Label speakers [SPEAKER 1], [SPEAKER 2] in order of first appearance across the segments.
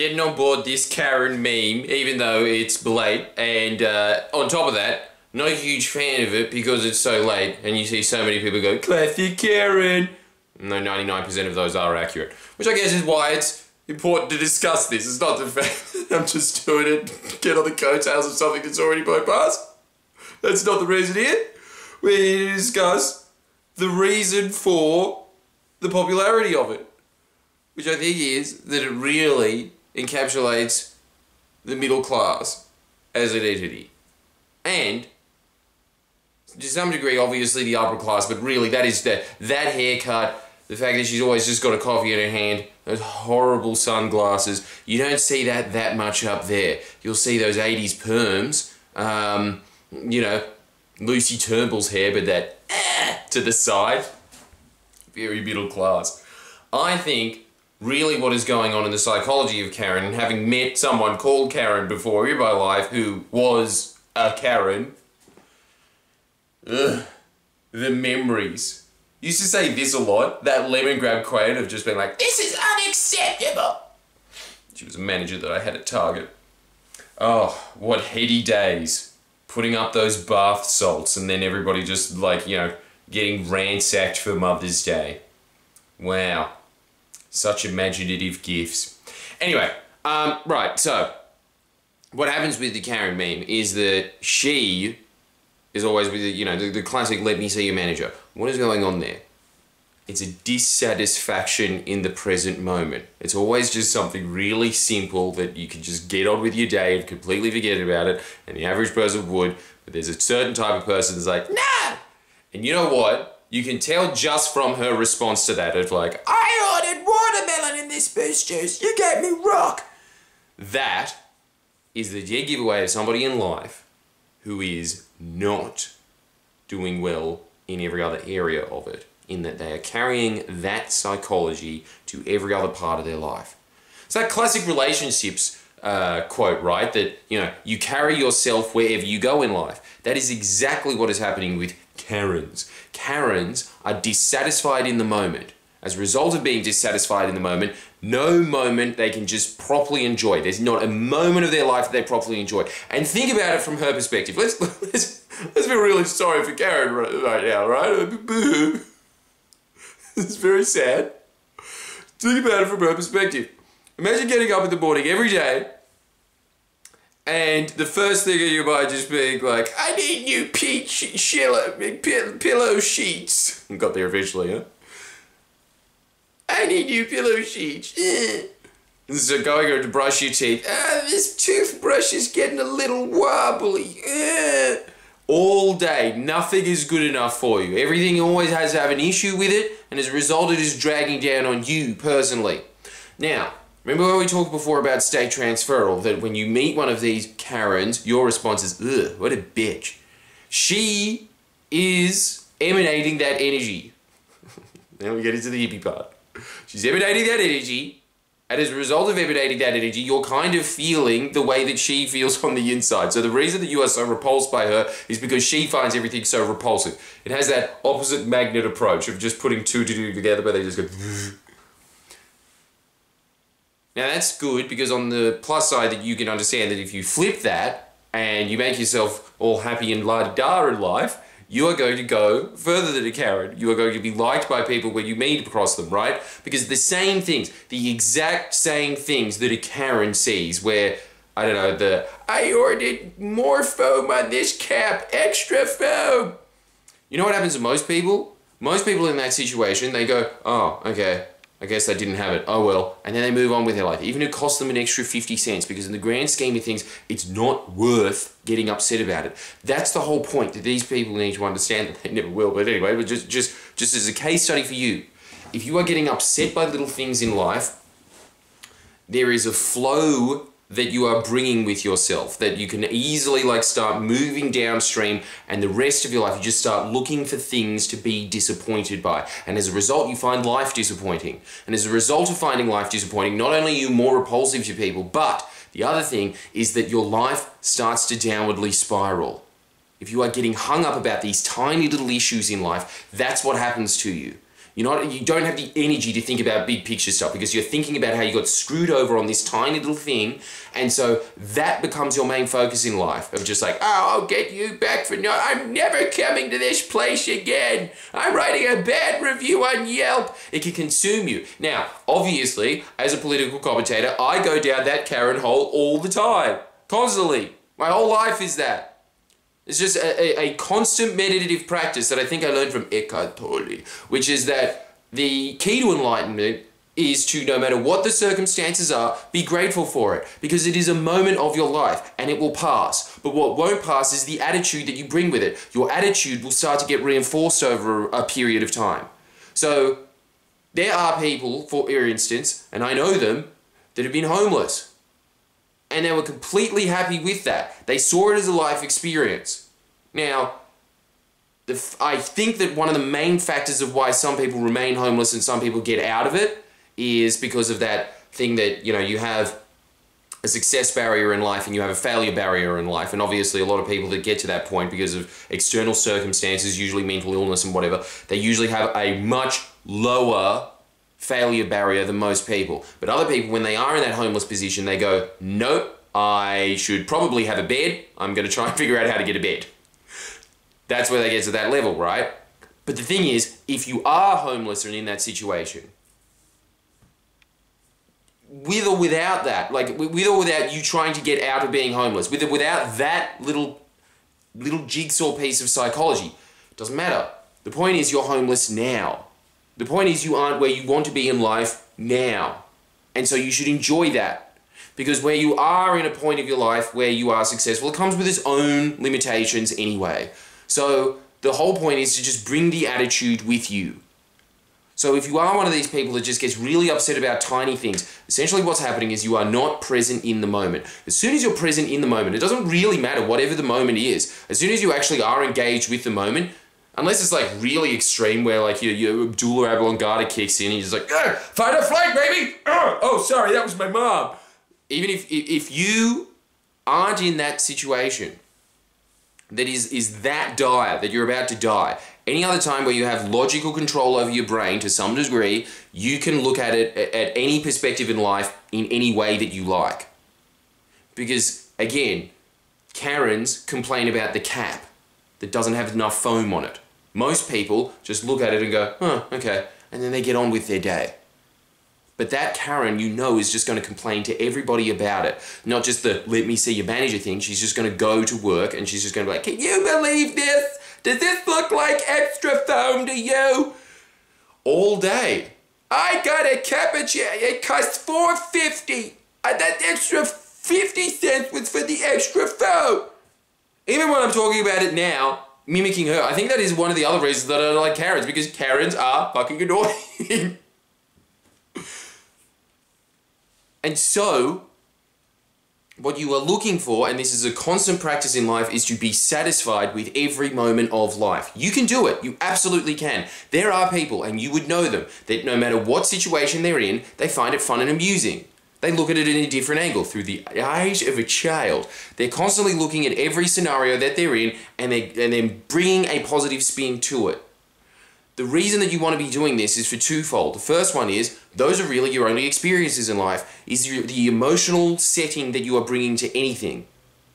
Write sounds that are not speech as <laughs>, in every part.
[SPEAKER 1] getting on board this Karen meme, even though it's late. And uh, on top of that, not a huge fan of it because it's so late, and you see so many people go, classic Karen. No, 99% of those are accurate. Which I guess is why it's important to discuss this. It's not the fact <laughs> that I'm just doing it, get on the coattails of something that's already bypassed. That's not the reason here. We're here to discuss the reason for the popularity of it. Which I think is that it really encapsulates the middle class as an entity. And to some degree, obviously the upper class, but really that is the, that haircut, the fact that she's always just got a coffee in her hand, those horrible sunglasses. You don't see that that much up there. You'll see those 80s perms, um, you know, Lucy Turnbull's hair, but that eh, to the side. Very middle class. I think really what is going on in the psychology of Karen, and having met someone called Karen before in my life who was a Karen, ugh, the memories. Used to say this a lot, that Lemongrab quote of just being like, this is unacceptable. She was a manager that I had at Target. Oh, what heady days. Putting up those bath salts and then everybody just like, you know, getting ransacked for Mother's Day. Wow. Such imaginative gifts. Anyway, um, right, so what happens with the Karen meme is that she is always with the, you know, the, the classic let me see your manager. What is going on there? It's a dissatisfaction in the present moment. It's always just something really simple that you can just get on with your day and completely forget about it, and the average person would, but there's a certain type of person that's like, nah! And you know what? You can tell just from her response to that of like, I watermelon in this boost juice, you gave me rock! That is the dead giveaway of somebody in life who is not doing well in every other area of it, in that they are carrying that psychology to every other part of their life. It's that classic relationships uh, quote, right? That, you know, you carry yourself wherever you go in life. That is exactly what is happening with Karens. Karens are dissatisfied in the moment. As a result of being dissatisfied in the moment, no moment they can just properly enjoy. There's not a moment of their life that they properly enjoy. And think about it from her perspective. Let's let's, let's be really sorry for Karen right now, right? Boo. <laughs> It's very sad. Think about it from her perspective. Imagine getting up in the morning every day and the first thing in your mind just being like, I need new peach shiller, pillow sheets. <laughs> Got there eventually, huh? I need new pillow sheets. <laughs> So going to brush your teeth. Ah, this toothbrush is getting a little wobbly. Ah. All day, nothing is good enough for you. Everything always has to have an issue with it, and as a result, it is dragging down on you personally. Now, remember when we talked before about state transferal, that when you meet one of these Karens, your response is, ugh, what a bitch. She is emanating that energy. <laughs> now we get into the hippie part. She's emanating that energy, and as a result of emanating that energy, you're kind of feeling the way that she feels on the inside. So the reason that you are so repulsed by her is because she finds everything so repulsive. It has that opposite magnet approach of just putting two to two together, but they just go. now that's good because on the plus side that you can understand that if you flip that and you make yourself all happy and la-da-da in life, you are going to go further than a Karen. You are going to be liked by people when you meet across them, right? Because the same things, the exact same things that a Karen sees, where, I don't know, the, I ordered more foam on this cap, extra foam. You know what happens to most people? Most people in that situation, they go, oh, okay, I guess they didn't have it. Oh well. And then they move on with their life. Even if it costs them an extra 50 cents because in the grand scheme of things, it's not worth getting upset about it. That's the whole point that these people need to understand that they never will. But anyway, but just, just, just as a case study for you, if you are getting upset by little things in life, there is a flow that you are bringing with yourself that you can easily like start moving downstream and the rest of your life you just start looking for things to be disappointed by. And as a result you find life disappointing. And as a result of finding life disappointing not only are you more repulsive to people but the other thing is that your life starts to downwardly spiral. If you are getting hung up about these tiny little issues in life that's what happens to you You're not, you don't have the energy to think about big picture stuff because you're thinking about how you got screwed over on this tiny little thing. And so that becomes your main focus in life of just like, oh, I'll get you back for no, I'm never coming to this place again. I'm writing a bad review on Yelp. It can consume you. Now, obviously, as a political commentator, I go down that Karen hole all the time, constantly. My whole life is that. It's just a, a, a, constant meditative practice that I think I learned from Eckhart Tolle, which is that the key to enlightenment is to, no matter what the circumstances are, be grateful for it because it is a moment of your life and it will pass. But what won't pass is the attitude that you bring with it. Your attitude will start to get reinforced over a period of time. So, there are people, for instance, and I know them, that have been homeless and they were completely happy with that. They saw it as a life experience. Now, I think that one of the main factors of why some people remain homeless and some people get out of it is because of that thing that, you know, you have a success barrier in life and you have a failure barrier in life. And obviously, a lot of people that get to that point because of external circumstances, usually mental illness and whatever, they usually have a much lower failure barrier than most people. But other people, when they are in that homeless position, they go, nope, I should probably have a bed. I'm going to try and <laughs> figure out how to get a bed. That's where they get to that level, right? But the thing is, if you are homeless and in that situation, with or without that, like with or without you trying to get out of being homeless, with or without that little little jigsaw piece of psychology, doesn't matter. The point is you're homeless now. The point is you aren't where you want to be in life now. And so you should enjoy that. Because where you are in a point of your life where you are successful, it comes with its own limitations anyway. So the whole point is to just bring the attitude with you. So if you are one of these people that just gets really upset about tiny things, essentially what's happening is you are not present in the moment. As soon as you're present in the moment, it doesn't really matter whatever the moment is. As soon as you actually are engaged with the moment, Unless it's like really extreme where like your, your Abdullah Ablongada kicks in and he's like, ah, fight or flight, baby! Oh, oh, sorry, that was my mom. Even if, if you aren't in that situation that is, is that dire, that you're about to die, any other time where you have logical control over your brain to some degree, you can look at it at any perspective in life in any way that you like. Because, again, Karens complain about the cap that doesn't have enough foam on it. Most people just look at it and go, huh, okay, and then they get on with their day. But that Karen, you know, is just going to complain to everybody about it. Not just the let me see your manager thing. She's just going to go to work and she's just going to be like, can you believe this? Does this look like extra foam to you? All day. I got a cappuccino. It costs four fifty. Uh, that extra 50 cents was for the extra foam. Even when I'm talking about it now, mimicking her. I think that is one of the other reasons that I like Karens because Karens are fucking annoying. <laughs> and so, what you are looking for, and this is a constant practice in life, is to be satisfied with every moment of life. You can do it. You absolutely can. There are people, and you would know them, that no matter what situation they're in, they find it fun and amusing. They look at it in a different angle through the eyes of a child. They're constantly looking at every scenario that they're in and, they, and then bringing a positive spin to it. The reason that you want to be doing this is for twofold. The first one is those are really your only experiences in life, is the emotional setting that you are bringing to anything.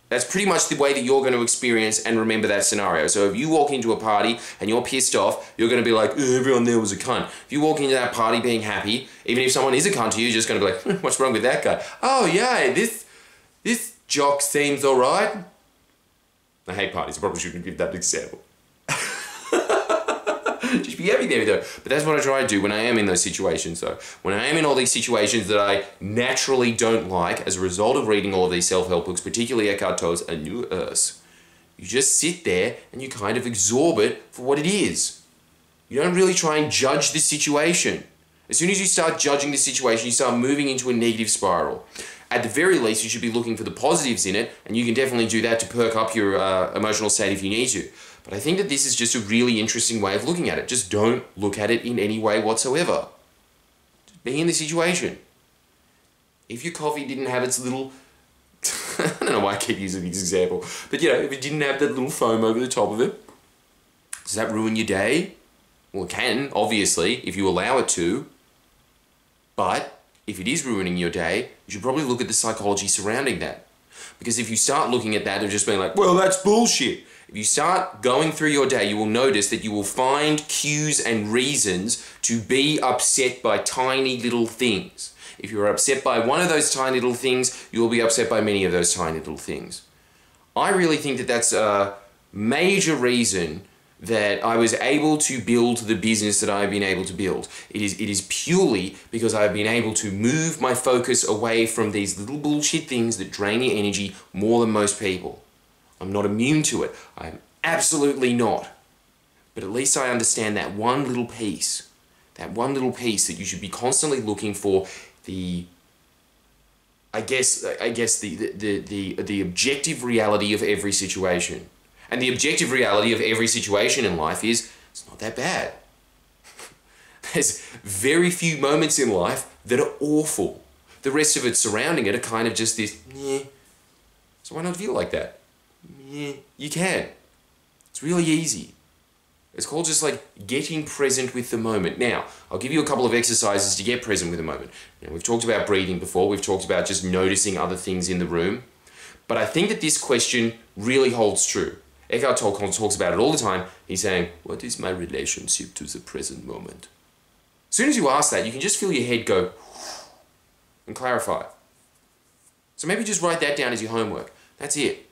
[SPEAKER 1] That's pretty much the way that you're going to experience and remember that scenario. So if you walk into a party and you're pissed off, you're going to be like, everyone there was a cunt. If you walk into that party being happy, even if someone is a cunt to you, you're just going to be like, what's wrong with that guy? Oh, yeah, this, this jock seems all right. I hate parties. I probably shouldn't give that example. There though. But that's what I try to do when I am in those situations though. When I am in all these situations that I naturally don't like as a result of reading all of these self-help books, particularly Eckhart Tolle's A New Earth, you just sit there and you kind of absorb it for what it is. You don't really try and judge the situation. As soon as you start judging the situation, you start moving into a negative spiral. At the very least, you should be looking for the positives in it, and you can definitely do that to perk up your uh, emotional state if you need to. But I think that this is just a really interesting way of looking at it. Just don't look at it in any way whatsoever. Be in the situation. If your coffee didn't have its little <laughs> I don't know why I keep using this example, but you know, if it didn't have that little foam over the top of it, does that ruin your day? Well, it can, obviously, if you allow it to. But if it is ruining your day, you should probably look at the psychology surrounding that. Because if you start looking at that and just being like, well, that's bullshit. If you start going through your day, you will notice that you will find cues and reasons to be upset by tiny little things. If you're upset by one of those tiny little things, you will be upset by many of those tiny little things. I really think that that's a major reason that I was able to build the business that I've been able to build. It is, it is purely because I've been able to move my focus away from these little bullshit things that drain your energy more than most people. I'm not immune to it. I'm absolutely not. But at least I understand that one little piece, that one little piece that you should be constantly looking for the I guess I guess the the, the, the objective reality of every situation. And the objective reality of every situation in life is it's not that bad. <laughs> There's very few moments in life that are awful. The rest of it surrounding it are kind of just this, yeah. So why not feel like that? Yeah, you can. It's really easy. It's called just like getting present with the moment. Now, I'll give you a couple of exercises to get present with the moment. Now, we've talked about breathing before, we've talked about just noticing other things in the room. But I think that this question really holds true. Eckhart Tolle talks about it all the time. He's saying, What is my relationship to the present moment? As soon as you ask that, you can just feel your head go <sighs> and clarify. So maybe just write that down as your homework. That's it.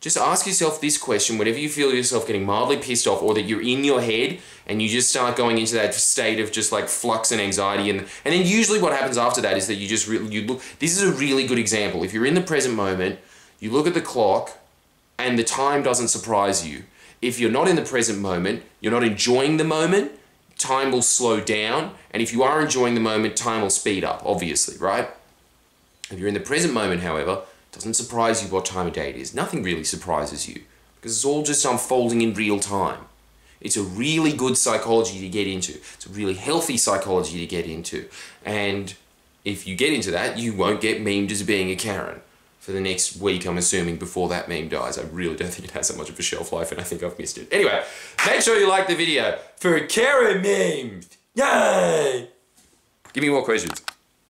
[SPEAKER 1] Just ask yourself this question whenever you feel yourself getting mildly pissed off or that you're in your head and you just start going into that state of just like flux and anxiety and and then usually what happens after that is that you just really you look this is a really good example. If you're in the present moment, you look at the clock and the time doesn't surprise you. If you're not in the present moment, you're not enjoying the moment, time will slow down and if you are enjoying the moment, time will speed up, obviously, right? If you're in the present moment, however, doesn't surprise you what time of day it is. Nothing really surprises you because it's all just unfolding in real time. It's a really good psychology to get into. It's a really healthy psychology to get into. And if you get into that, you won't get memed as being a Karen for the next week, I'm assuming, before that meme dies. I really don't think it has that much of a shelf life, and I think I've missed it. Anyway, make sure you like the video for Karen memes. Yay! Give me more questions.